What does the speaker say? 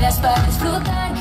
vidas para explotar.